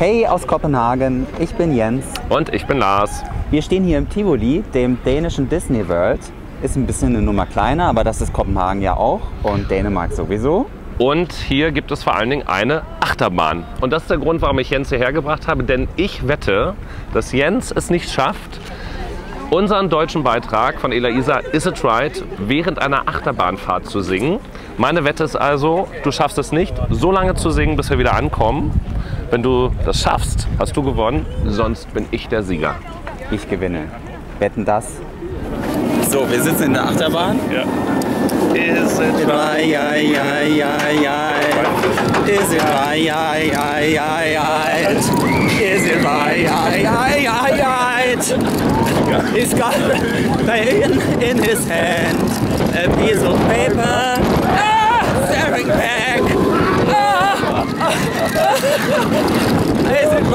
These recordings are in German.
Hey aus Kopenhagen, ich bin Jens. Und ich bin Lars. Wir stehen hier im Tivoli, dem dänischen Disney World. Ist ein bisschen eine Nummer kleiner, aber das ist Kopenhagen ja auch und Dänemark sowieso. Und hier gibt es vor allen Dingen eine Achterbahn. Und das ist der Grund, warum ich Jens hierher gebracht habe, denn ich wette, dass Jens es nicht schafft, unseren deutschen Beitrag von Elaisa Is It Right während einer Achterbahnfahrt zu singen. Meine Wette ist also, du schaffst es nicht, so lange zu singen, bis wir wieder ankommen. Wenn du das schaffst, hast du gewonnen, sonst bin ich der Sieger. Ich gewinne. Wetten das? So, wir sitzen in der Achterbahn. Ja. Is it ai, ai, ai, ai. Is it ai, ai, ai, ai, ai. Is it ai, ai, ai, ai, ai. He's got a pen in his hand, a piece of paper,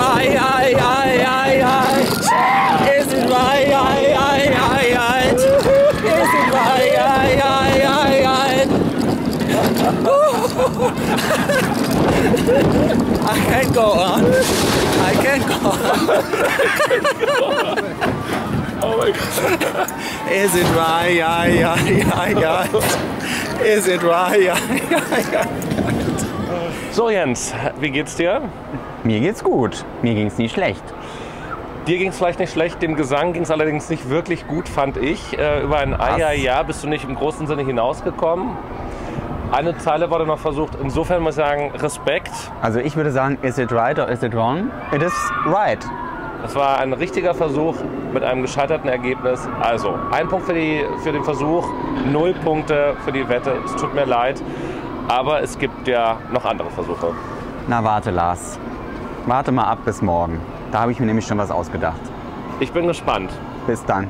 ay, ay, ay, ay, ay. Es ist weit, ay, ay, ay, ay. Es ist weit, ay, ay, ay, ay. I can't go on. I can't go on. oh my god. Is it right? Yeah, yeah, yeah, yeah. Is it right? Yeah, yeah, yeah. So Jens, wie geht's dir? Mir geht's gut. Mir ging's nie schlecht. Dir ging es vielleicht nicht schlecht, dem Gesang ging es allerdings nicht wirklich gut, fand ich. Äh, über ein Was? Eier ja bist du nicht im großen Sinne hinausgekommen. Eine Zeile wurde noch versucht. Insofern muss ich sagen, Respekt. Also ich würde sagen, is it right or is it wrong? It is right. Es war ein richtiger Versuch mit einem gescheiterten Ergebnis. Also ein Punkt für, die, für den Versuch, null Punkte für die Wette. Es tut mir leid, aber es gibt ja noch andere Versuche. Na warte, Lars. Warte mal ab bis morgen. Da habe ich mir nämlich schon was ausgedacht. Ich bin gespannt. Bis dann.